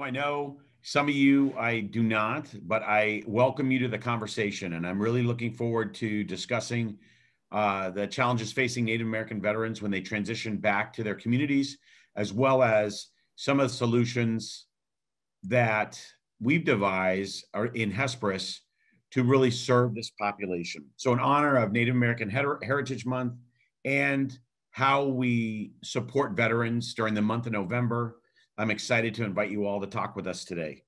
I know, some of you I do not, but I welcome you to the conversation. And I'm really looking forward to discussing uh, the challenges facing Native American veterans when they transition back to their communities, as well as some of the solutions that we've devised in Hesperus to really serve this population. So, in honor of Native American Her- Heritage Month and how we support veterans during the month of November, I'm excited to invite you all to talk with us today.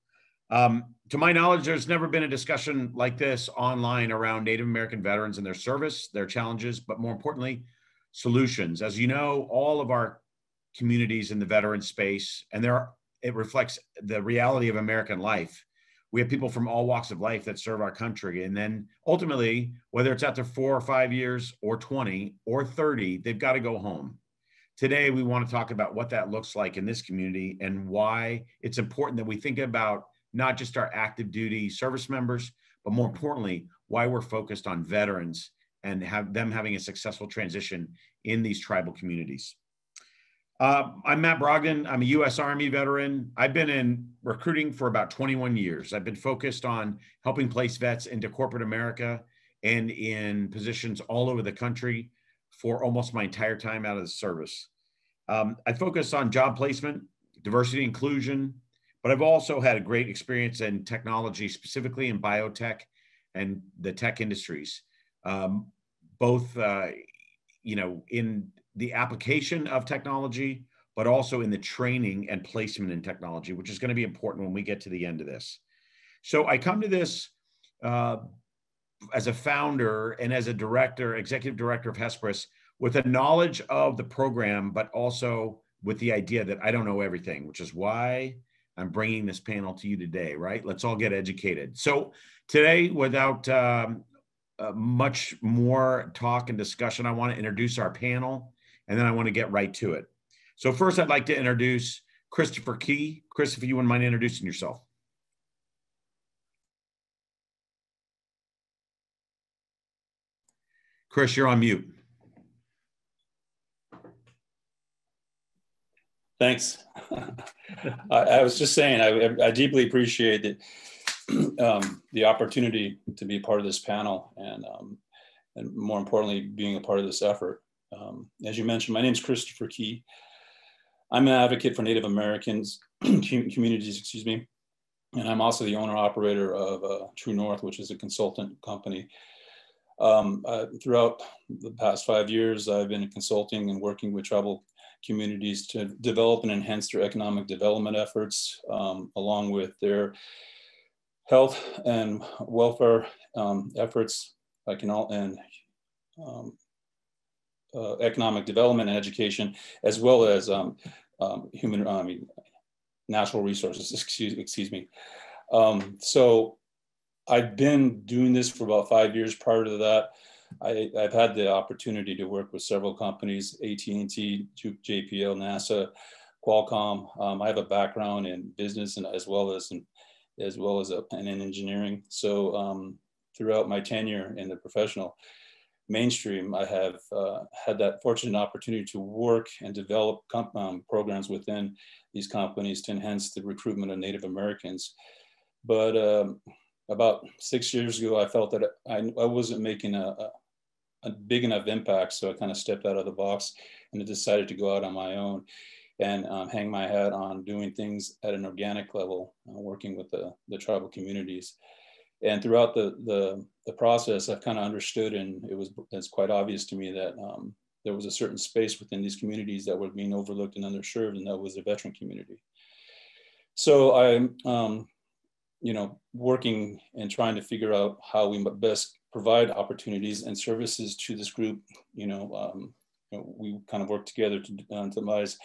Um, to my knowledge, there's never been a discussion like this online around Native American veterans and their service, their challenges, but more importantly, solutions. As you know, all of our communities in the veteran space, and there are, it reflects the reality of American life. We have people from all walks of life that serve our country. And then ultimately, whether it's after four or five years or 20 or 30, they've got to go home. Today, we want to talk about what that looks like in this community and why it's important that we think about not just our active duty service members, but more importantly, why we're focused on veterans and have them having a successful transition in these tribal communities. Uh, I'm Matt Brogdon. I'm a U.S. Army veteran. I've been in recruiting for about 21 years. I've been focused on helping place vets into corporate America and in positions all over the country for almost my entire time out of the service. Um, I focus on job placement, diversity inclusion, but I've also had a great experience in technology, specifically in biotech and the tech industries, um, both uh, you know in the application of technology, but also in the training and placement in technology, which is going to be important when we get to the end of this. So I come to this uh, as a founder and as a director, executive director of Hesperus, with a knowledge of the program, but also with the idea that I don't know everything, which is why I'm bringing this panel to you today, right? Let's all get educated. So today, without um, uh, much more talk and discussion, I want to introduce our panel, and then I want to get right to it. So first, I'd like to introduce Christopher Key. Christopher, you wouldn't mind introducing yourself. Chris, you're on mute. Thanks. I, I, was just saying, I, I deeply appreciate that, um, the opportunity to be part of this panel and, um, and more importantly, being a part of this effort. Um, as you mentioned, my name is Christopher Key. I'm an advocate for Native Americans communities, excuse me, and I'm also the owner operator of uh, True North, which is a consultant company. Um, uh, throughout the past five years, I've been consulting and working with tribal communities to develop and enhance their economic development efforts, um, along with their health and welfare um, efforts, like in all, and um, uh, economic development and education, as well as um, um, human, I mean, natural resources, excuse, excuse me. Um, so I've been doing this for about five years prior to that. I, have had the opportunity to work with several companies, AT&T, JPL, NASA, Qualcomm. Um, I have a background in business and as well as in, as well as a, in engineering. So um, throughout my tenure in the professional mainstream, I have uh, had that fortunate opportunity to work and develop um, programs within these companies to enhance the recruitment of Native Americans. But um, about six years ago, I felt that I, I wasn't making a, a, big enough impact. So I kind of stepped out of the box and decided to go out on my own and um, hang my hat on doing things at an organic level, uh, working with the, the tribal communities. And throughout the, the, the process, I've kind of understood, and it was it's quite obvious to me that um, there was a certain space within these communities that were being overlooked and underserved, and that was the veteran community. So I, um, you know, working and trying to figure out how we best provide opportunities and services to this group. You know, um, you know we kind of work together to uh, devise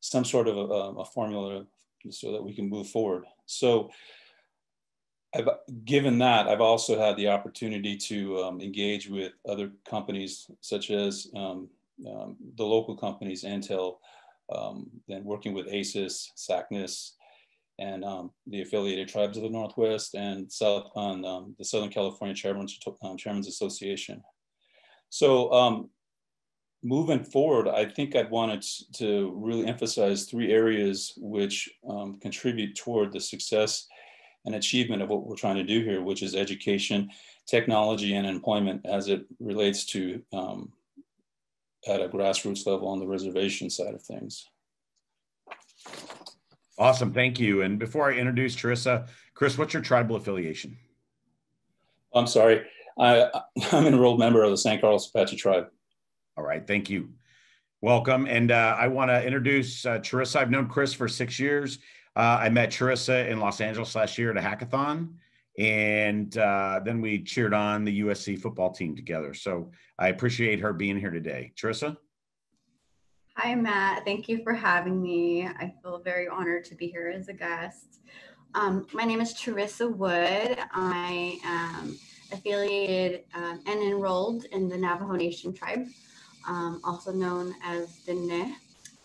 some sort of a, a, formula so that we can move forward. So I've given that, I've also had the opportunity to um, engage with other companies such as um, um, the local companies, Intel, um, then working with AISES, SACNAS, and um, the affiliated tribes of the Northwest and South on um, the Southern California Chairman's, um, Chairman's Association. So um, moving forward, I think I'd wanted to really emphasize three areas which um, contribute toward the success and achievement of what we're trying to do here, which is education, technology, and employment as it relates to um, at a grassroots level on the reservation side of things. Awesome, thank you. And before I introduce Charissa, Chris, what's your tribal affiliation? I'm sorry, I, I'm an enrolled member of the San Carlos Apache tribe. All right, thank you. Welcome. And uh, I want to introduce uh, Charissa. I've known Chris for six years. Uh, I met Charissa in Los Angeles last year at a hackathon. And uh, then we cheered on the USC football team together. So I appreciate her being here today. Charissa? Hi, Matt. Thank you for having me. I feel very honored to be here as a guest. Um, my name is Charissa Wood. I am affiliated um, and enrolled in the Navajo Nation tribe, um, also known as Diné.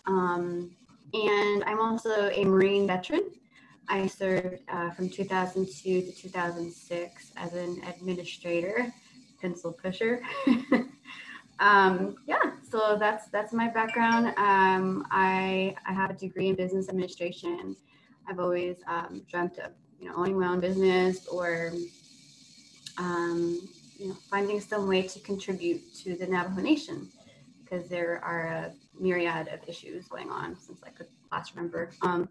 Um, and I'm also a Marine veteran. I served uh, from 2002 to 2006 as an administrator, pencil pusher. um, yeah, so that's that's my background. Um, I I have a degree in business administration. I've always um, dreamt of you know owning my own business or um, you know finding some way to contribute to the Navajo Nation because there are a myriad of issues going on since I could last remember. Um,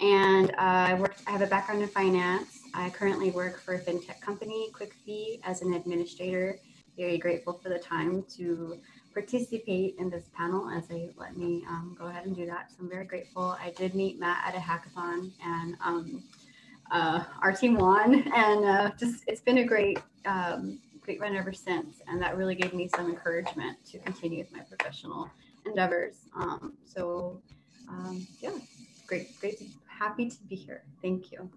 and uh, I worked. I have a background in finance. I currently work for a fintech company, QuickFee, as an administrator. Very grateful for the time to participate in this panel as they let me um, go ahead and do that. So I'm very grateful. I did meet Matt at a hackathon, and um, uh, our team won, and uh, just it's been a great um, great run ever since. And that really gave me some encouragement to continue with my professional endeavors. Um, so um, yeah, great, great, happy to be here. Thank you.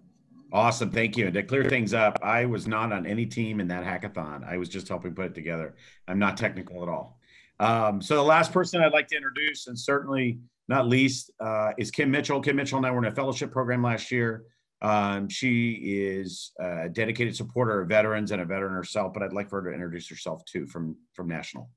Awesome, thank you. And to clear things up, I was not on any team in that hackathon. I was just helping put it together. I'm not technical at all. Um, so the last person I'd like to introduce, and certainly not least, uh, is Kim Mitchell. Kim Mitchell and I were in a fellowship program last year. Um, she is a dedicated supporter of veterans and a veteran herself, but I'd like for her to introduce herself too from, from National.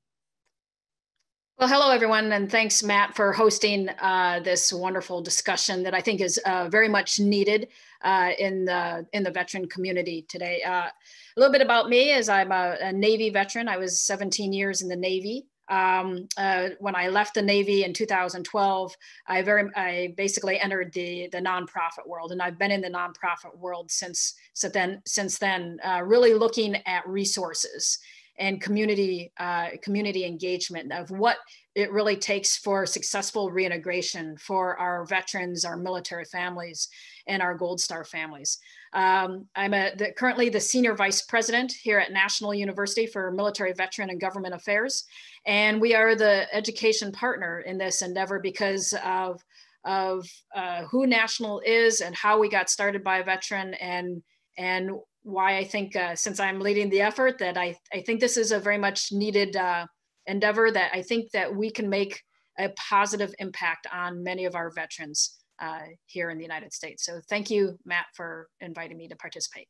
Well, hello, everyone, and thanks, Matt, for hosting uh, this wonderful discussion that I think is uh, very much needed uh, in the in the veteran community today. Uh, a little bit about me is I'm a, a, Navy veteran. I was 17 years in the Navy. Um, uh, when I left the Navy in 2012, I very I basically entered the the nonprofit world, and I've been in the nonprofit world since since then. Since then, uh, really looking at resources and community uh, community engagement of what it really takes for successful reintegration for our veterans, our military families, and our Gold Star families. Um, I'm a, the, currently the senior vice president here at National University for Military Veteran and Government Affairs, and we are the education partner in this endeavor because of of uh, who National is and how we got started by a veteran and and why I think, uh, since I'm leading the effort, that I, I think this is a very much needed uh, endeavor that I think that we can make a positive impact on many of our veterans uh, here in the United States. So thank you, Matt, for inviting me to participate.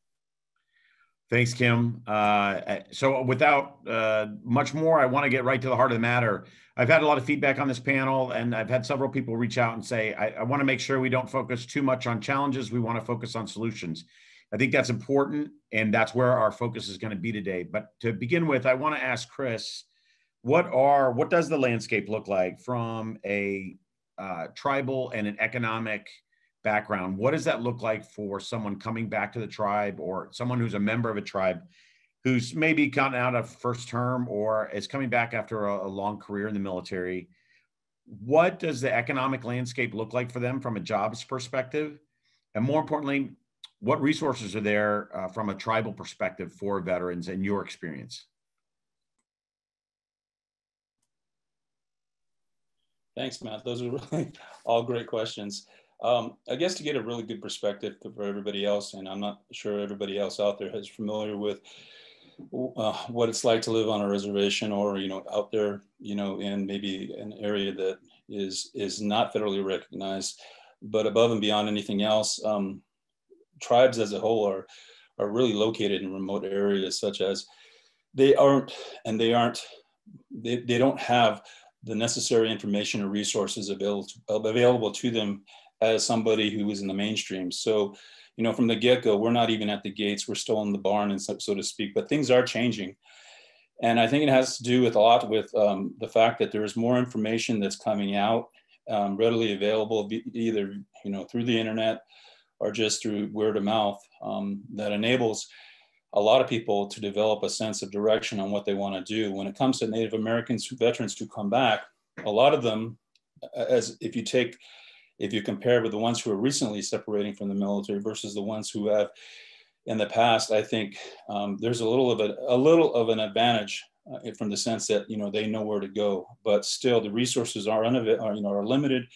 Thanks, Kim. Uh, so without uh, much more, I want to get right to the heart of the matter. I've had a lot of feedback on this panel, and I've had several people reach out and say, I, I want to make sure we don't focus too much on challenges. We want to focus on solutions. I think that's important, and that's where our focus is going to be today. But to begin with, I want to ask Chris, what are what does the landscape look like from a uh, tribal and an economic background? What does that look like for someone coming back to the tribe or someone who's a member of a tribe? Who's maybe gotten out of first term or is coming back after a, a long career in the military? What does the economic landscape look like for them from a jobs perspective? And more importantly, what resources are there uh, from a tribal perspective for veterans in your experience? Thanks, Matt. Those are really all great questions. Um, I guess to get a really good perspective for everybody else, and I'm not sure everybody else out there is familiar with uh, what it's like to live on a reservation or you know out there you know in maybe an area that is is not federally recognized but above and beyond anything else um, tribes as a whole are are really located in remote areas such as they aren't and they aren't they, they don't have the necessary information or resources available to, available to them as somebody who is in the mainstream. So, you know, from the get-go, we're not even at the gates; we're still in the barn, and so, so to speak. But things are changing, and I think it has to do with a lot with um, the fact that there is more information that's coming out um, readily available, either you know through the internet or just through word of mouth, um, that enables a lot of people to develop a sense of direction on what they want to do. When it comes to Native Americans, veterans who come back, a lot of them, as if you take, if you compare with the ones who are recently separating from the military versus the ones who have in the past, I think um, there's a little of a, a little of an advantage uh, from the sense that you know they know where to go, but still the resources are, unav- are you know are limited,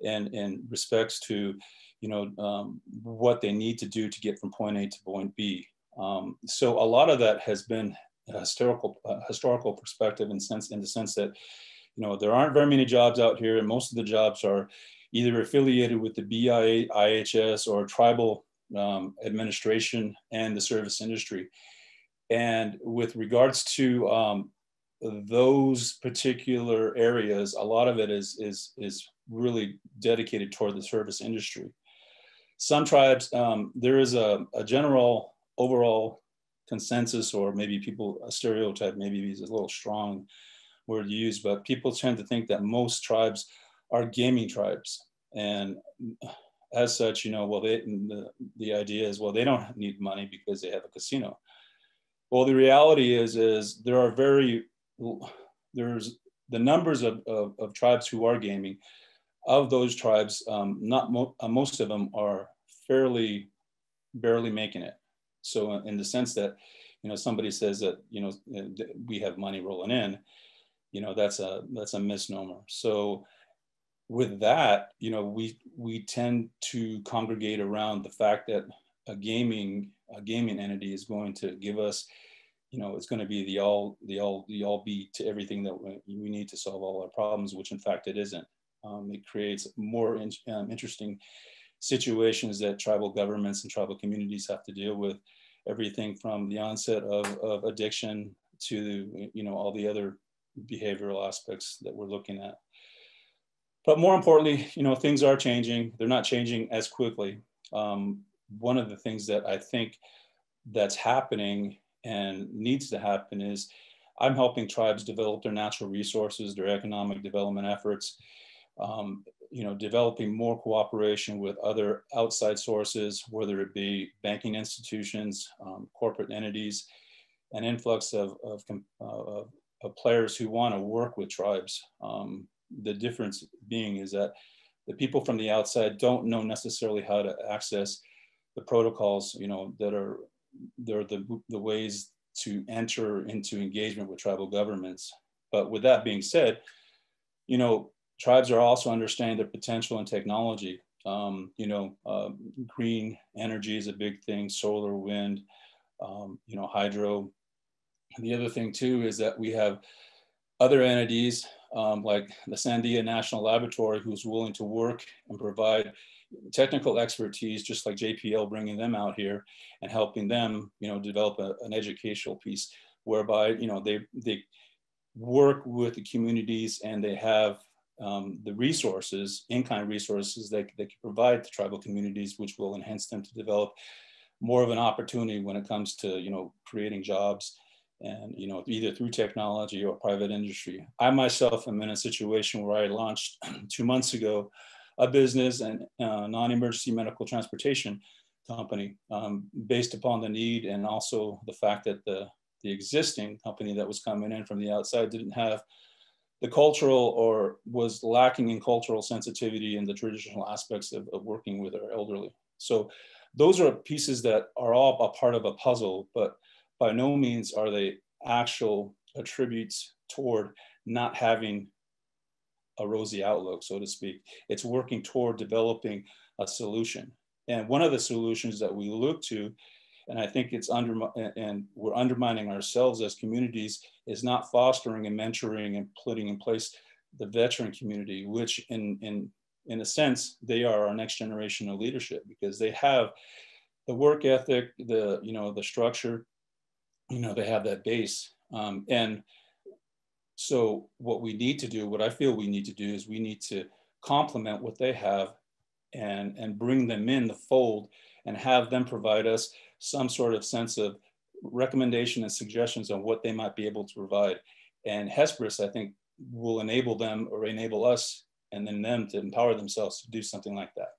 in in respects to you know um, what they need to do to get from point A to point B. Um, so a lot of that has been a historical historical perspective in sense in the sense that you know there aren't very many jobs out here, and most of the jobs are either affiliated with the BIA, IHS, or tribal um, administration and the service industry. And with regards to um, those particular areas, a lot of it is is is really dedicated toward the service industry. Some tribes, um, there is a, a general overall consensus or maybe people a stereotype maybe is a little strong word to use but people tend to think that most tribes are gaming tribes. And as such you know well they the, the idea is well they don't need money because they have a casino. Well the reality is is there are very there's the numbers of, of, of tribes who are gaming. Of those tribes um, not mo- uh, most of them are fairly barely making it so uh, in the sense that, you know, somebody says that, you know, we have money rolling in, you know, that's a, that's a misnomer. So with that, you know, we, we tend to congregate around the fact that a gaming, a gaming entity is going to give us, you know, it's going to be the all, the all, the all be to everything that we, we need to solve all our problems, which in fact it isn't. Um, it creates more in, um, interesting situations that tribal governments and tribal communities have to deal with. Everything from the onset of, of addiction to you know all the other behavioral aspects that we're looking at. But more importantly you know things are changing. They're not changing as quickly. Um, one of the things that i think that's happening and needs to happen is i'm helping tribes develop their natural resources their economic development efforts. Um, you know, developing more cooperation with other outside sources, whether it be banking institutions, um, corporate entities, an influx of, of, uh, of players who want to work with tribes. Um, the difference being is that the people from the outside don't know necessarily how to access the protocols, you know, that are, they're the, the ways to enter into engagement with tribal governments. But with that being said, you know, tribes are also understanding their potential in technology. Um, you know, uh, green energy is a big thing, solar, wind, um, you know, hydro. And the other thing too is that we have other entities um, like the Sandia National Laboratory who's willing to work and provide technical expertise, just like JPL bringing them out here and helping them, you know, develop a, an educational piece whereby, you know, they, they work with the communities and they have um, the resources, in-kind resources that they can provide to tribal communities, which will enhance them to develop more of an opportunity when it comes to, you know, creating jobs and, you know, either through technology or private industry. I myself am in a situation where I launched two months ago a business and non-emergency medical transportation company um, based upon the need and also the fact that the, the existing company that was coming in from the outside didn't have the cultural or was lacking in cultural sensitivity in the traditional aspects of, of working with our elderly. So those are pieces that are all a part of a puzzle, but by no means are they actual attributes toward not having a rosy outlook, so to speak. It's working toward developing a solution. And one of the solutions that we look to and I think it's under and we're undermining ourselves as communities is not fostering and mentoring and putting in place the veteran community, which in in in a sense they are our next generation of leadership because they have the work ethic, the you know the structure, you know they have that base, um, and So what we need to do, what I feel we need to do is we need to complement what they have and, and bring them in the fold and have them provide us some sort of sense of recommendation and suggestions on what they might be able to provide. And Hesperus, I think, will enable them or enable us and then them to empower themselves to do something like that.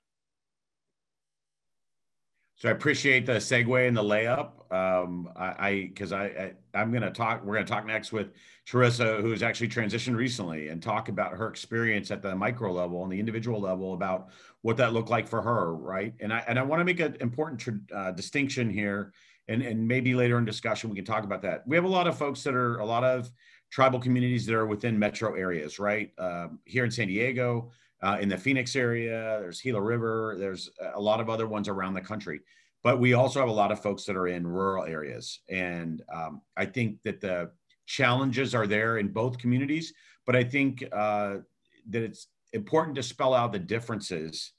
So I appreciate the segue and the layup. Um, I because I, I am going to talk. We're going to talk next with Charissa, who has actually transitioned recently, and talk about her experience at the micro level and the individual level about what that looked like for her, right? And I and I want to make an important uh, distinction here, and and maybe later in discussion we can talk about that. We have a lot of folks that are a lot of tribal communities that are within metro areas, right? Um, here in San Diego, uh, in the Phoenix area. There's Gila River. There's a lot of other ones around the country. But we also have a lot of folks that are in rural areas. And um, I think that the challenges are there in both communities. But I think uh, that it's important to spell out the differences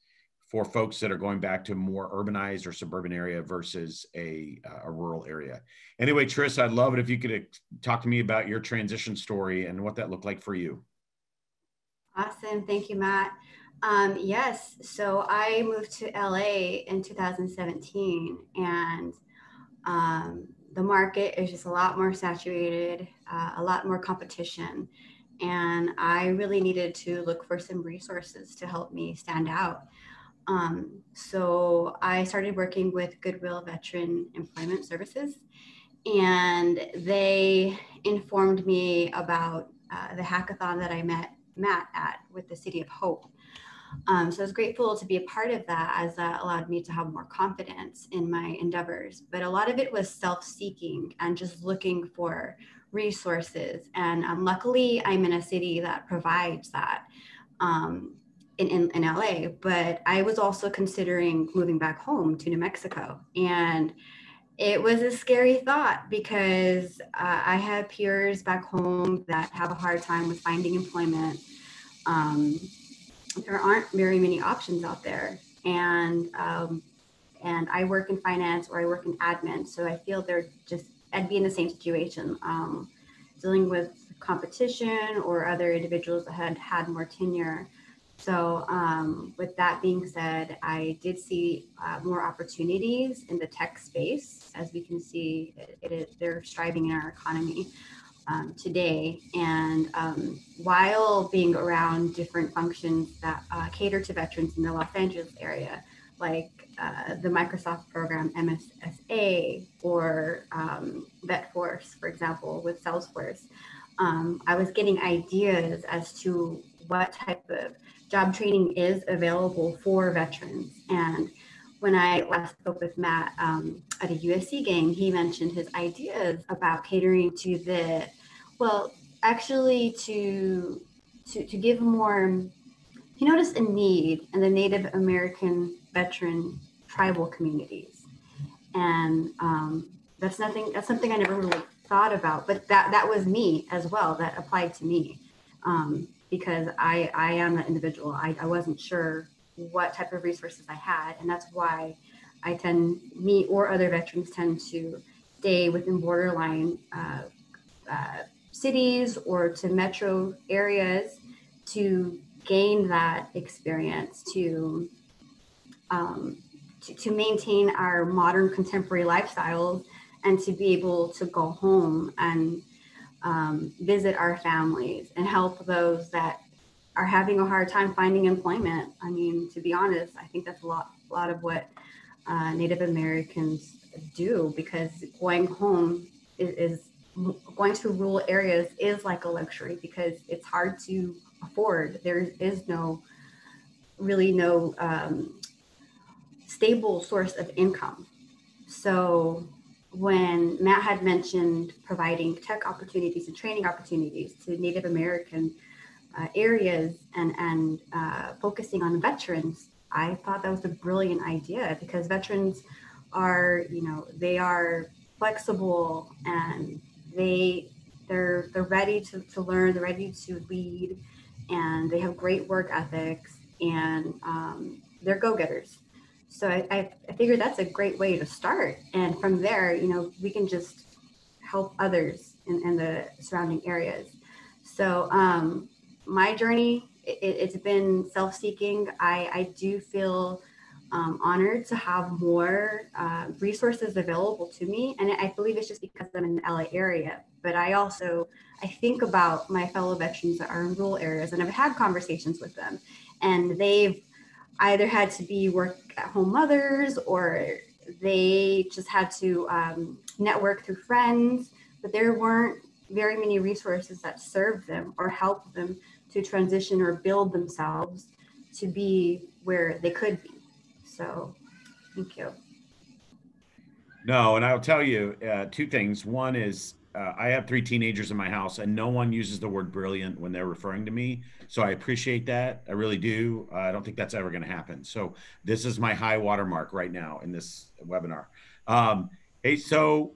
for folks that are going back to more urbanized or suburban area versus a, a rural area. Anyway, Tris, I'd love it if you could talk to me about your transition story and what that looked like for you. Awesome. Thank you, Matt. Um, yes. So I moved to LA in 2017, and um, the market is just a lot more saturated, uh, a lot more competition. And I really needed to look for some resources to help me stand out. Um, so I started working with Goodwill Veteran Employment Services, and they informed me about uh, the hackathon that I met Matt at with the City of Hope. Um, so I was grateful to be a part of that as that allowed me to have more confidence in my endeavors. But a lot of it was self seeking and just looking for resources. And um, luckily, I'm in a city that provides that um, in, in, in LA. But I was also considering moving back home to New Mexico. And it was a scary thought because uh, I have peers back home that have a hard time with finding employment. Um, there aren't very many options out there, and um, and I work in finance or I work in admin, so I feel they're just I'd be in the same situation, um, dealing with competition or other individuals that had had more tenure. So, um, with that being said, I did see uh, more opportunities in the tech space. As we can see, it, they're striving in our economy um, today. And um, while being around different functions that uh, cater to veterans in the Los Angeles area, like uh, the Microsoft program MSSA or um, VetForce, for example, with Salesforce, um, I was getting ideas as to what type of job training is available for veterans. And when I last spoke with Matt um, at a USC game, he mentioned his ideas about catering to the, well, actually to to, to give more. He noticed a need in the Native American veteran tribal communities, and um, that's nothing. That's something I never really thought about, but that that was me as well. That applied to me. Um, because I, I am an individual. I, I wasn't sure what type of resources I had. And that's why I tend, me or other veterans tend to stay within borderline uh, uh, cities or to metro areas to gain that experience, to, um, to, to maintain our modern contemporary lifestyles and to be able to go home and um, visit our families and help those that are having a hard time finding employment. I mean, to be honest, I think that's a lot, a lot of what uh, Native Americans do because going home is, is, going to rural areas is like a luxury because it's hard to afford. There is no really no um, stable source of income. So when Matt had mentioned providing tech opportunities and training opportunities to Native American uh, areas and, and uh, focusing on veterans, I thought that was a brilliant idea because veterans are, you know, they are flexible and they they're they're ready to, to learn, they're ready to lead, and they have great work ethics and um, they're go-getters so I, I, figured that's a great way to start. And from there, you know, we can just help others in, in the surrounding areas. So um, my journey, it, has been self-seeking. I, I do feel um, honored to have more uh, resources available to me. And I believe it's just because I'm in the LA area. But I also, I think about my fellow veterans that are in rural areas and I've had conversations with them and they've either had to be work at home mothers or they just had to um, network through friends, but there weren't very many resources that served them or helped them to transition or build themselves to be where they could be. So, thank you. No, and I'll tell you uh, two things. One is uh, I have three teenagers in my house, and no one uses the word brilliant when they're referring to me. So I appreciate that. I really do. Uh, I don't think that's ever going to happen. So this is my high watermark right now in this webinar. Um, hey, so,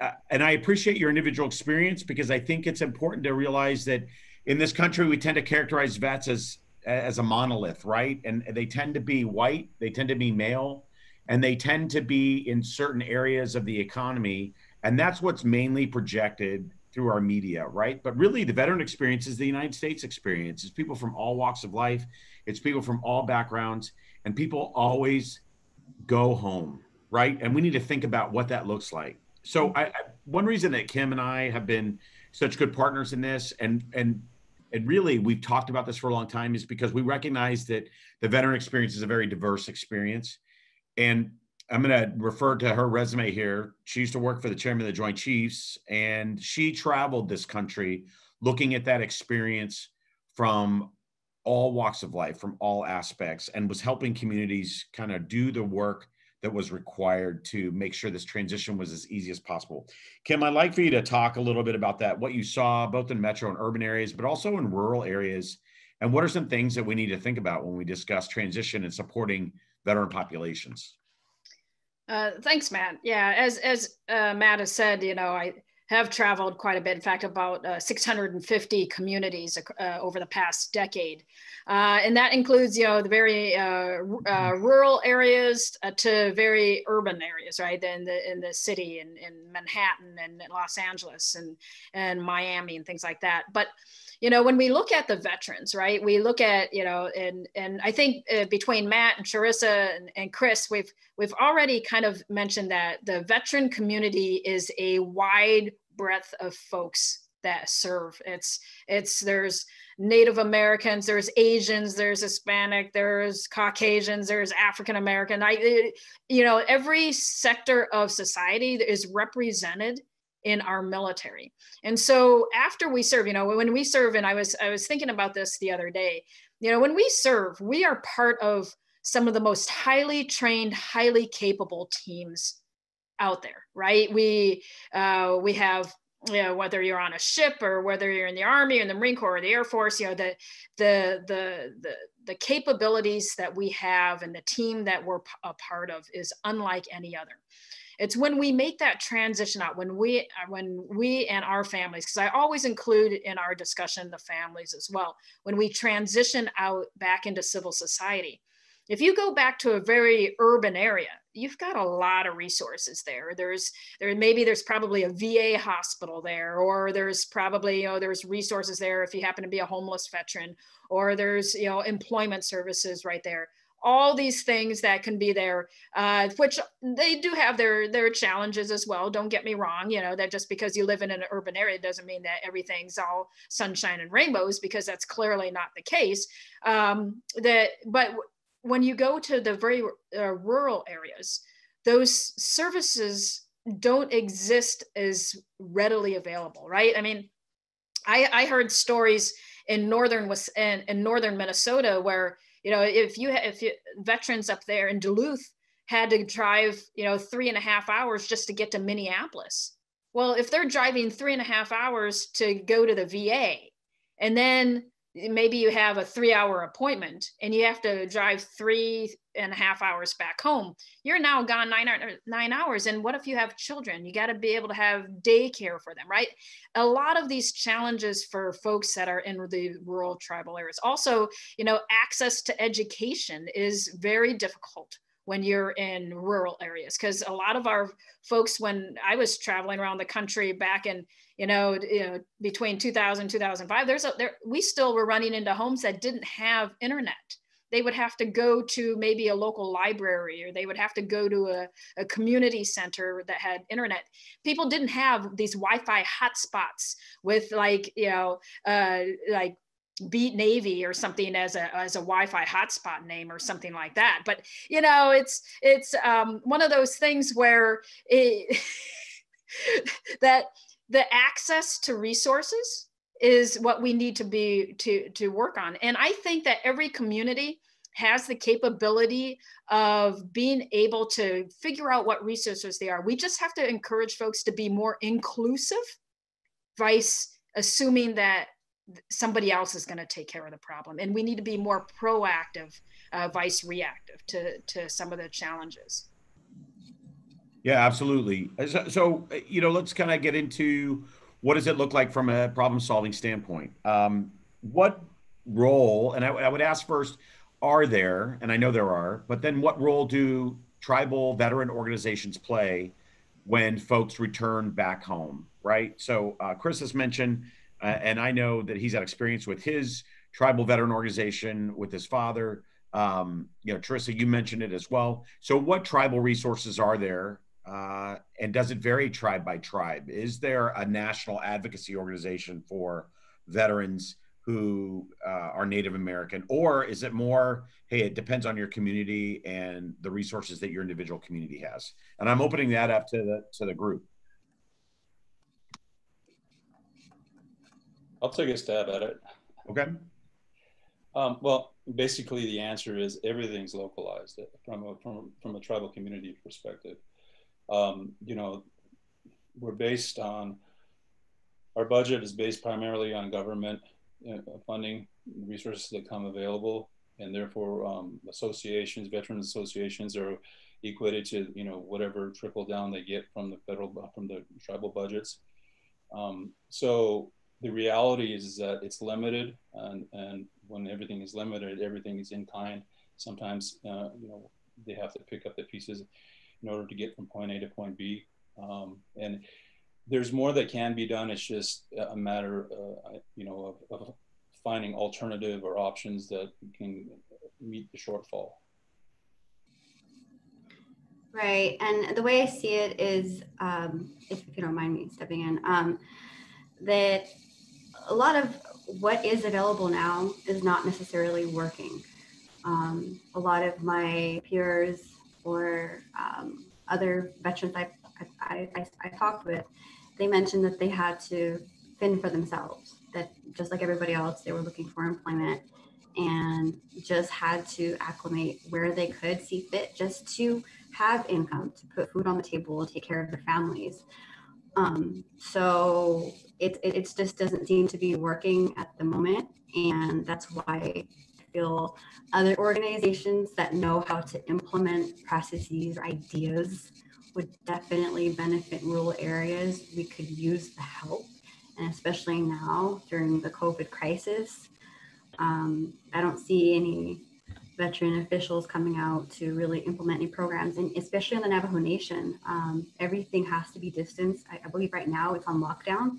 uh, and I appreciate your individual experience because I think it's important to realize that in this country we tend to characterize vets as as a monolith, right? And they tend to be white, they tend to be male, and they tend to be in certain areas of the economy and that's what's mainly projected through our media, right? But really, the veteran experience is the United States experience. It's people from all walks of life, it's people from all backgrounds, and people always go home, right? And we need to think about what that looks like. So, mm-hmm. I, I, one reason that Kim and I have been such good partners in this, and and and really we've talked about this for a long time, is because we recognize that the veteran experience is a very diverse experience, and I'm going to refer to her resume here. She used to work for the chairman of the Joint Chiefs, and she traveled this country looking at that experience from all walks of life, from all aspects, and was helping communities kind of do the work that was required to make sure this transition was as easy as possible. Kim, I'd like for you to talk a little bit about that, what you saw both in metro and urban areas, but also in rural areas. And what are some things that we need to think about when we discuss transition and supporting veteran populations? Uh, thanks, Matt. Yeah, as as uh, Matt has said, you know, I have traveled quite a bit. In fact, about uh, 650 communities uh, over the past decade, uh, and that includes, you know, the very rural areas to very urban areas, right? In the in the city, in, in Manhattan and Los Angeles and and Miami and things like that. But you know when we look at the veterans right we look at you know and and i think uh, between matt and charissa and, and chris we've we've already kind of mentioned that the veteran community is a wide breadth of folks that serve it's it's there's native americans there's asians there's hispanic there's caucasians there's african american i it, you know every sector of society is represented in our military. And so after we serve, you know, when we serve, and I was I was thinking about this the other day, you know, when we serve, we are part of some of the most highly trained, highly capable teams out there, right? We uh, we have you know whether you're on a ship or whether you're in the army or the marine corps or the air force you know the the the the, the capabilities that we have and the team that we're a part of is unlike any other it's when we make that transition out when we when we and our families because i always include in our discussion the families as well when we transition out back into civil society if you go back to a very urban area you've got a lot of resources there. There's there maybe there's probably a va hospital there or there's probably you know there's resources there if you happen to be a homeless veteran or there's you know employment services right there. All these things that can be there uh, which they do have their their challenges as well don't get me wrong you know that just because you live in an urban area doesn't mean that everything's all sunshine and rainbows because that's clearly not the case. Um, that but when you go to the very uh, rural areas those services don't exist as readily available right? I mean i i heard stories in northern in, in northern minnesota where you know if you if you, veterans up there in duluth had to drive you know three and a half hours just to get to minneapolis. Well if they're driving three and a half hours to go to the va and then maybe you have a three hour appointment and you have to drive three and a half hours back home. You're now gone nine, nine hours and what if you have children? You got to be able to have daycare for them right? A lot of these challenges for folks that are in the rural tribal areas. Also you know access to education is very difficult when you're in rural areas because a lot of our folks when i was traveling around the country back in you know, you know between 2000 2005 there's a there we still were running into homes that didn't have internet. They would have to go to maybe a local library or they would have to go to a, a community center that had internet. People didn't have these wi-fi hotspots with like you know uh, like beat navy or something as a as a wi-fi hotspot name or something like that. But you know it's it's um, one of those things where it, that the access to resources is what we need to be to to work on. And i think that every community has the capability of being able to figure out what resources they are. We just have to encourage folks to be more inclusive vice assuming that somebody else is going to take care of the problem. And we need to be more proactive uh, vice reactive to to some of the challenges yeah absolutely so, so you know let's kind of get into what does it look like from a problem solving standpoint um, what role and I, I would ask first are there and i know there are but then what role do tribal veteran organizations play when folks return back home right so uh, chris has mentioned uh, and I know that he's had experience with his tribal veteran organization with his father. Um, you know, Charissa, you mentioned it as well. So, what tribal resources are there? Uh, and does it vary tribe by tribe? Is there a national advocacy organization for veterans who uh, are Native American, or is it more, hey, it depends on your community and the resources that your individual community has? And I'm opening that up to the to the group. I'll take a stab at it. Okay. Um, well, basically, the answer is everything's localized from a, from, from a tribal community perspective. Um, you know, we're based on our budget is based primarily on government uh, funding resources that come available, and therefore um, associations, veterans associations, are equated to you know whatever trickle down they get from the federal from the tribal budgets. Um, so the reality is that it's limited, and, and when everything is limited, everything is in kind. Sometimes, uh, you know, they have to pick up the pieces in order to get from point A to point B. Um, and there's more that can be done. It's just a matter, uh, you know, of, of, finding alternative or options that can meet the shortfall. Right, and the way I see it is, um, if, you don't mind me stepping in, um, that a lot of what is available now is not necessarily working. Um, a lot of my peers or um, other veterans I, I, I, I talked with, they mentioned that they had to fend for themselves, that just like everybody else, they were looking for employment and just had to acclimate where they could see fit just to have income, to put food on the table, take care of their families. Um, so it, it, it just doesn't seem to be working at the moment. And that's why feel other organizations that know how to implement processes or ideas would definitely benefit rural areas. We could use the help. And especially now during the COVID crisis, um, I don't see any veteran officials coming out to really implement any programs, and especially in the Navajo Nation, um, everything has to be distanced. I, I, believe right now it's on lockdown,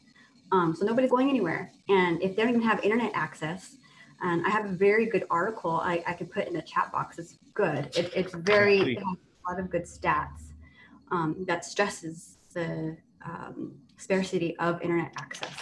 um, so nobody's going anywhere. And if they don't even have internet access, and I have a very good article I, I could put in the chat box. It's good. It, it's very it has a lot of good stats um, that stresses the um, scarcity of internet access.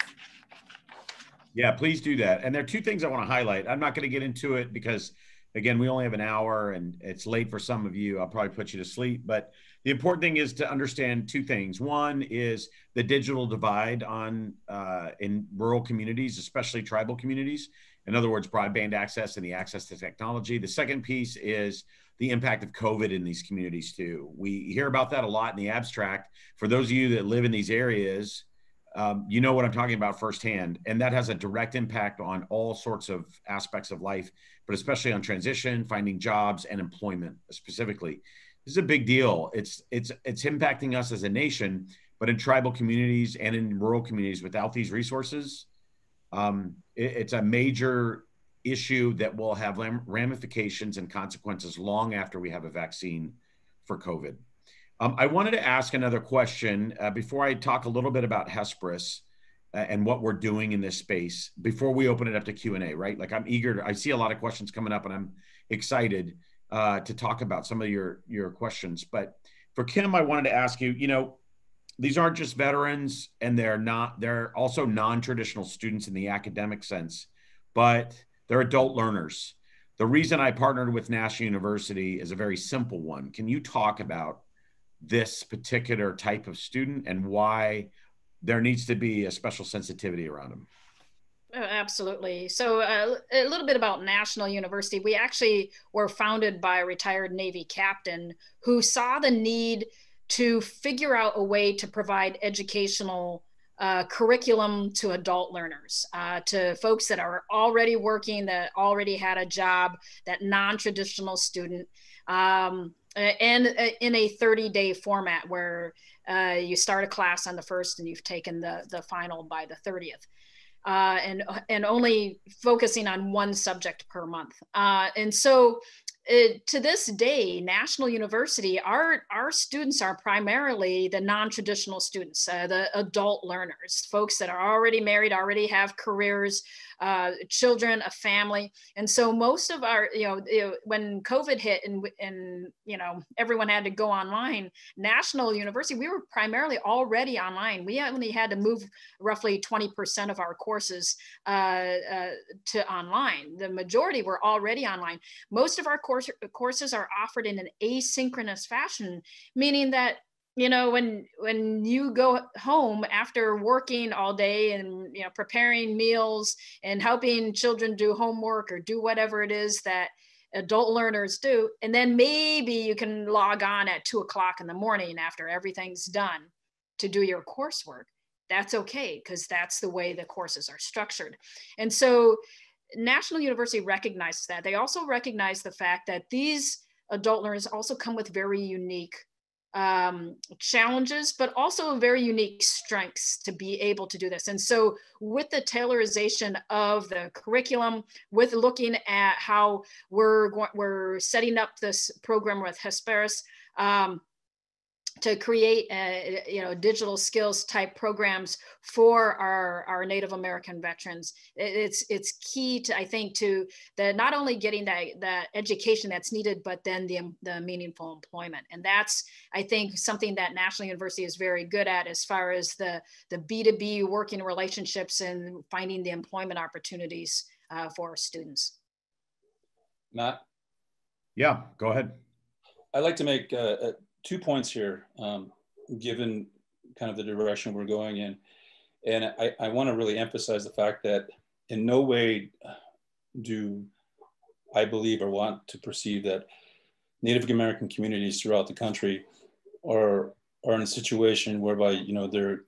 Yeah, please do that. And there are two things I want to highlight. I'm not going to get into it because again, we only have an hour and it's late for some of you. I'll probably put you to sleep. But the important thing is to understand two things. One is the digital divide on uh, in rural communities, especially tribal communities. In other words, broadband access and the access to technology. The second piece is the impact of COVID in these communities too. We hear about that a lot in the abstract. For those of you that live in these areas, um, you know what I'm talking about firsthand. And that has a direct impact on all sorts of aspects of life, but especially on transition, finding jobs, and employment specifically. This is a big deal. It's it's it's impacting us as a nation, but in tribal communities and in rural communities without these resources, um, it, it's a major issue that will have ramifications and consequences long after we have a vaccine for COVID. Um, I wanted to ask another question uh, before I talk a little bit about Hesperus uh, and what we're doing in this space before we open it up to Q&A, right? Like I'm eager to, I see a lot of questions coming up and I'm excited uh, to talk about some of your, your questions. But for Kim, I wanted to ask you, you know, these aren't just veterans and they're not, they're also non-traditional students in the academic sense, but they're adult learners. The reason I partnered with National University is a very simple one. Can you talk about this particular type of student and why there needs to be a special sensitivity around them? Oh, absolutely. So, uh, a little bit about National University. We actually were founded by a retired Navy captain who saw the need to figure out a way to provide educational uh, curriculum to adult learners, uh, to folks that are already working, that already had a job, that non traditional student, um, and uh, in a 30 day format where uh, you start a class on the first and you've taken the, the final by the 30th. Uh, and and only focusing on one subject per month. Uh, and so it, to this day, National University, our, our students are primarily the non-traditional students, uh, the adult learners, folks that are already married, already have careers, uh, children, a family. And so most of our, you know, when COVID hit and, and, you know, everyone had to go online, National University, we were primarily already online. We only had to move roughly 20% of our courses uh, uh, to online. The majority were already online. Most of our course, courses are offered in an asynchronous fashion, meaning that you know when when you go home after working all day and you know preparing meals and helping children do homework or do whatever it is that adult learners do and then maybe you can log on at two o'clock in the morning after everything's done to do your coursework. That's okay because that's the way the courses are structured. And so national university recognizes that. They also recognize the fact that these adult learners also come with very unique um, challenges, but also very unique strengths to be able to do this. And so, with the tailorization of the curriculum, with looking at how we're going, we're setting up this program with Hesperus, um, to create a, uh, you know digital skills type programs for our, our Native American veterans. It's it's key to I think to the not only getting that that education that's needed, but then the the meaningful employment. And that's I think something that National University is very good at as far as the the B2B working relationships and finding the employment opportunities uh, for our students. Matt? Yeah, go ahead. I'd like to make uh, two points here, um, given kind of the direction we're going in. And I, I want to really emphasize the fact that in no way do I believe or want to perceive that Native American communities throughout the country are are in a situation whereby you know they're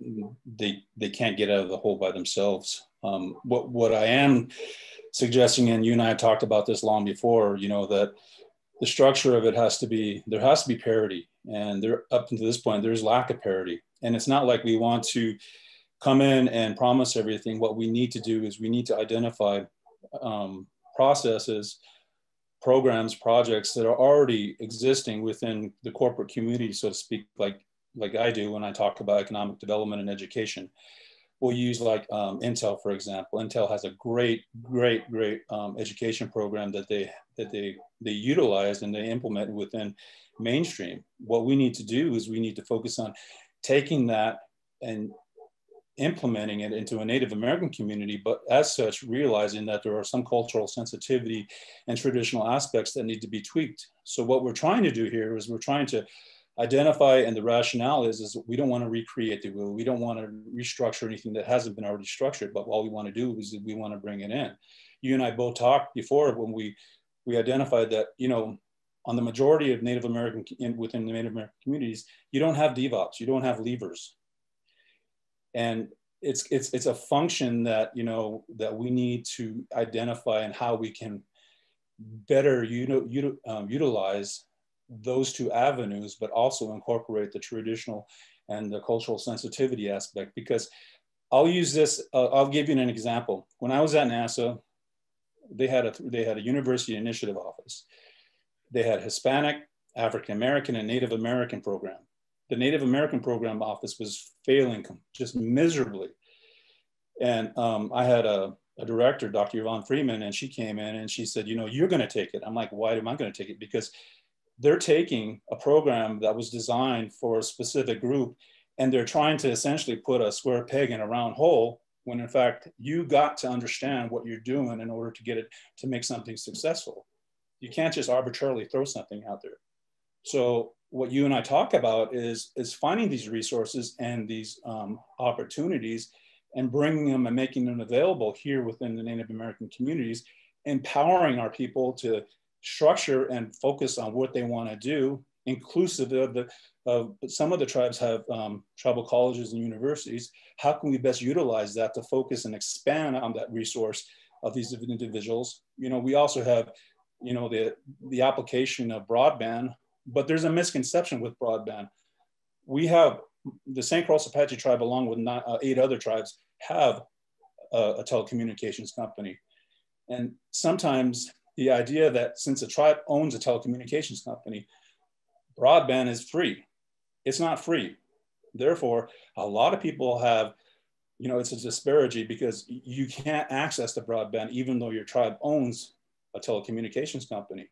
they they can't get out of the hole by themselves. Um, what what I am suggesting, and you and I talked about this long before, you know that the structure of it has to be there has to be parity and there up until this point there's lack of parity. And it's not like we want to come in and promise everything. What we need to do is we need to identify um, processes programs projects that are already existing within the corporate community so to speak like like i do when i talk about economic development and education we'll use like um, intel for example intel has a great great great um, education program that they that they they utilize and they implement within mainstream. What we need to do is we need to focus on taking that and implementing it into a Native American community, but as such, realizing that there are some cultural sensitivity and traditional aspects that need to be tweaked. So what we're trying to do here is we're trying to identify and the rationale is, is we don't want to recreate the wheel. We don't want to restructure anything that hasn't been already structured, but all we want to do is we want to bring it in. You and I both talked before when we, we identified that, you know, on the majority of Native American in, within the Native American communities, you don't have DevOps, you don't have levers. and it's it's it's a function that you know that we need to identify and how we can better you know, um, utilize those two avenues, but also incorporate the traditional and the cultural sensitivity aspect. Because I'll use this. Uh, I'll give you an example. When I was at NASA, they had a they had a university initiative office. They had Hispanic, African American, and Native American program. The Native American program office was failing just miserably. And um, I had a, a director, Dr. Yvonne Freeman, and she came in and she said, you know, you're going to take it. I'm like, why am I going to take it? Because they're taking a program that was designed for a specific group and they're trying to essentially put a square peg in a round hole when in fact you got to understand what you're doing in order to get it to make something successful. You can't just arbitrarily throw something out there. So what you and i talk about is is finding these resources and these um, opportunities and bringing them and making them available here within the native american communities empowering our people to structure and focus on what they want to do, inclusive of the of some of the tribes have um, tribal colleges and universities. How can we best utilize that to focus and expand on that resource of these individuals? You know, we also have, you know, the the application of broadband, but there's a misconception with broadband. We have the St. Croix Apache tribe, along with uh, eight other tribes, have a, a telecommunications company, and sometimes the idea that since a tribe owns a telecommunications company, broadband is free. It's not free. Therefore, a lot of people have, you know, it's a disparity because you can't access the broadband even though your tribe owns a telecommunications company.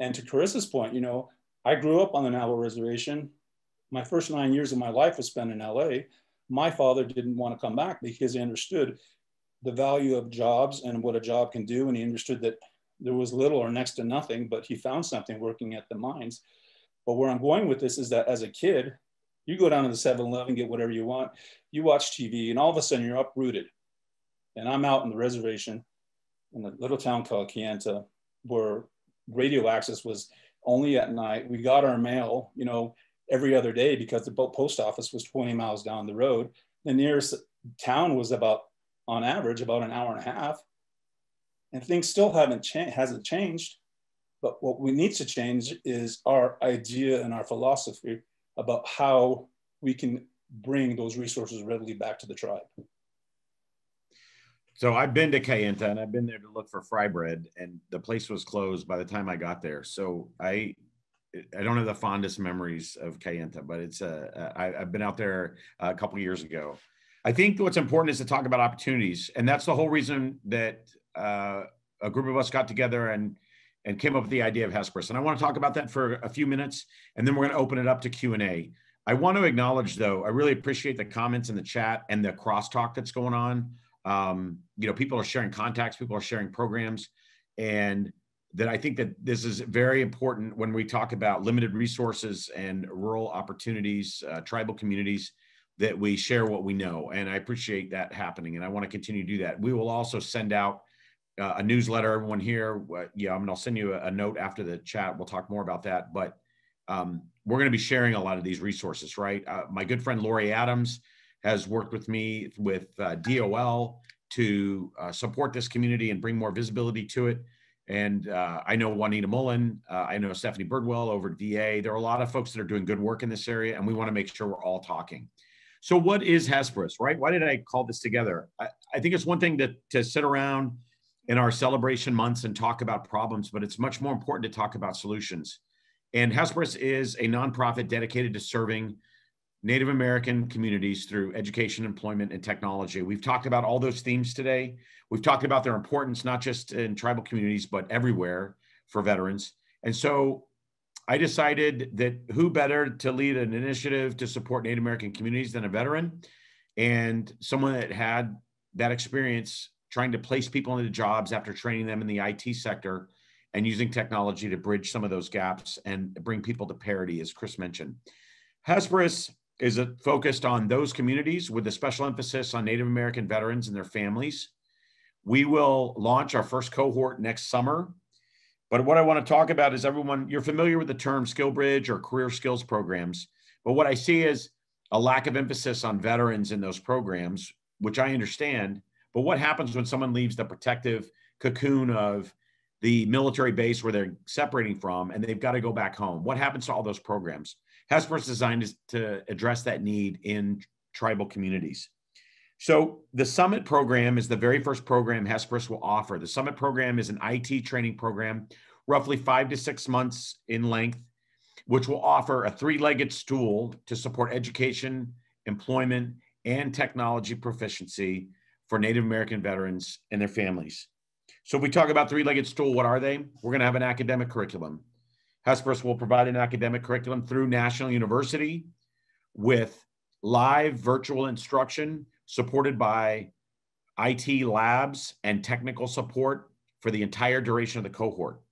And to Charissa's point, you know, I grew up on the Navajo reservation. My first nine years of my life was spent in LA. My father didn't want to come back because he understood the value of jobs and what a job can do. And he understood that there was little or next to nothing, but he found something working at the mines. But where I'm going with this is that as a kid, you go down to the 7 Eleven, get whatever you want, you watch TV, and all of a sudden you're uprooted. And I'm out in the reservation in a little town called Kayenta, where radio access was only at night. We got our mail, you know, every other day because the post office was 20 miles down the road. The nearest town was about on average about an hour and a half. And things still haven't changed, hasn't changed. But what we need to change is our idea and our philosophy about how we can bring those resources readily back to the tribe. So I've been to Kayenta and I've been there to look for fry bread, and the place was closed by the time I got there. So I I don't have the fondest memories of Kayenta, but it's uh, I, have been out there a couple years ago, I think what's important is to talk about opportunities, and that's the whole reason that uh, a group of us got together and and came up with the idea of Hesperus. And I want to talk about that for a few minutes, and then we're going to open it up to Q and A. I want to acknowledge, though, I really appreciate the comments in the chat and the crosstalk that's going on. Um, you know, people are sharing contacts, people are sharing programs, and that I think that this is very important when we talk about limited resources and rural opportunities, uh, tribal communities that we share what we know. And I appreciate that happening. And I want to continue to do that. We will also send out uh, a newsletter, everyone here. Uh, yeah, I'm going to send you a, a, note after the chat. We'll talk more about that. But um, we're going to be sharing a lot of these resources, right? Uh, my good friend Lori Adams has worked with me with uh, DOL to uh, support this community and bring more visibility to it. And uh, I know Juanita Mullen, I know Stephanie Birdwell over DA. There are a lot of folks that are doing good work in this area, and we want to make sure we're all talking. So, what is Hesperus, right? Why did I call this together? I, I think it's one thing to, to sit around in our celebration months and talk about problems, but it's much more important to talk about solutions. And Hesperus is a nonprofit dedicated to serving Native American communities through education, employment, and technology. We've talked about all those themes today. We've talked about their importance, not just in tribal communities, but everywhere for veterans. And so I decided that who better to lead an initiative to support Native American communities than a veteran and someone that had that experience trying to place people into jobs after training them in the IT sector and using technology to bridge some of those gaps and bring people to parity, as Chris mentioned. Hesperus is focused on those communities with a special emphasis on Native American veterans and their families. We will launch our first cohort next summer but what I want to talk about is everyone, you're familiar with the term skill bridge or career skills programs. But what I see is a lack of emphasis on veterans in those programs, which I understand. But what happens when someone leaves the protective cocoon of the military base where they're separating from and they've got to go back home? What happens to all those programs? Hesperus designed to address that need in tribal communities. So the Summit program is the very first program Hesperus will offer. The Summit program is an IT training program, roughly five to six months in length, which will offer a three-legged stool to support education, employment, and technology proficiency for Native American veterans and their families. So we talk about three-legged stool, what are they? We're going to have an academic curriculum. Hesperus will provide an academic curriculum through National University with live virtual instruction supported by IT labs and technical support for the entire duration of the cohort.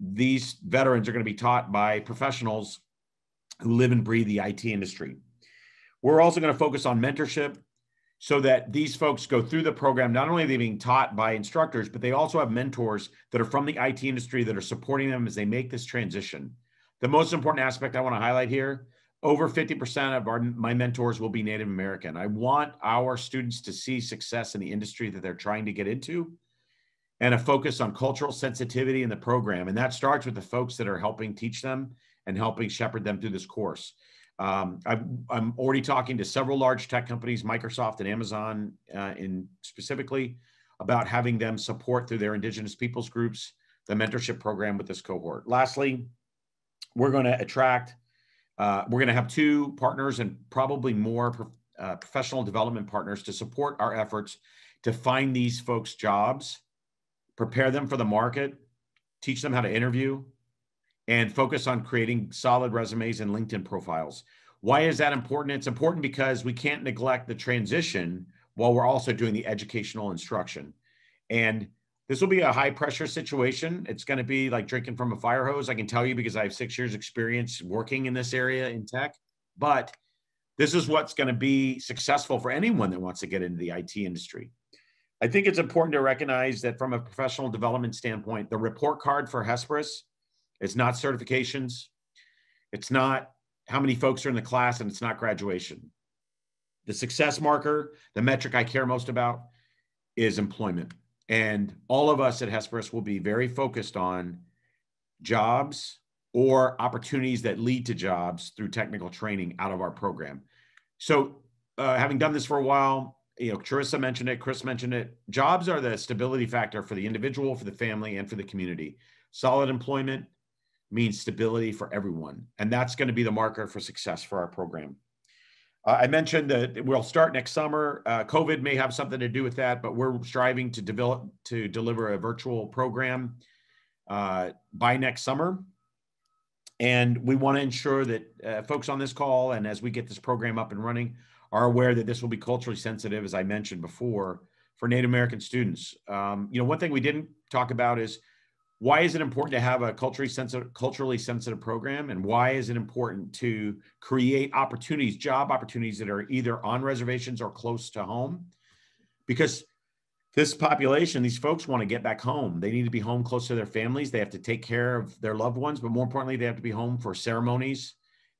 These veterans are going to be taught by professionals who live and breathe the IT industry. We're also going to focus on mentorship so that these folks go through the program. Not only are they being taught by instructors, but they also have mentors that are from the IT industry that are supporting them as they make this transition. The most important aspect I want to highlight here over 50% of our, my mentors will be Native American. I want our students to see success in the industry that they're trying to get into and a focus on cultural sensitivity in the program. And that starts with the folks that are helping teach them and helping shepherd them through this course. Um, I'm, I'm already talking to several large tech companies, Microsoft and Amazon uh, in specifically, about having them support through their Indigenous peoples groups the mentorship program with this cohort. Lastly, we're going to attract, uh, we're going to have two partners and probably more uh, professional development partners to support our efforts to find these folks jobs, prepare them for the market, teach them how to interview, and focus on creating solid resumes and LinkedIn profiles. Why is that important? It's important because we can't neglect the transition while we're also doing the educational instruction. And this will be a high pressure situation. It's going to be like drinking from a fire hose. I can tell you because I have six years experience working in this area in tech, but this is what's going to be successful for anyone that wants to get into the IT industry. I think it's important to recognize that from a professional development standpoint, the report card for Hesperus is not certifications. It's not how many folks are in the class, and it's not graduation. The success marker, the metric I care most about, is employment. And all of us at Hesperus will be very focused on jobs or opportunities that lead to jobs through technical training out of our program. So, uh, having done this for a while, you know, Charissa mentioned it, Chris mentioned it. Jobs are the stability factor for the individual, for the family, and for the community. Solid employment means stability for everyone. And that's going to be the marker for success for our program. Uh, I mentioned that we'll start next summer. Uh, COVID may have something to do with that, but we're striving to develop to deliver a virtual program uh, by next summer. And we want to ensure that uh, folks on this call and as we get this program up and running are aware that this will be culturally sensitive, as I mentioned before, for Native American students. Um, you know, one thing we didn't talk about is why is it important to have a culturally sensitive, culturally sensitive program? And why is it important to create opportunities job opportunities that are either on reservations or close to home? Because this population these folks want to get back home. They need to be home close to their families. They have to take care of their loved ones but more importantly they have to be home for ceremonies